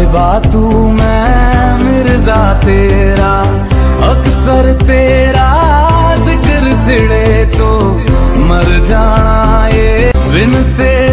साहिबा, तू मैं, मिर्ज़ा तेरा, अक्सर तेरा ज़िक्र छिड़े तो मर जाना ये बिन तेरा।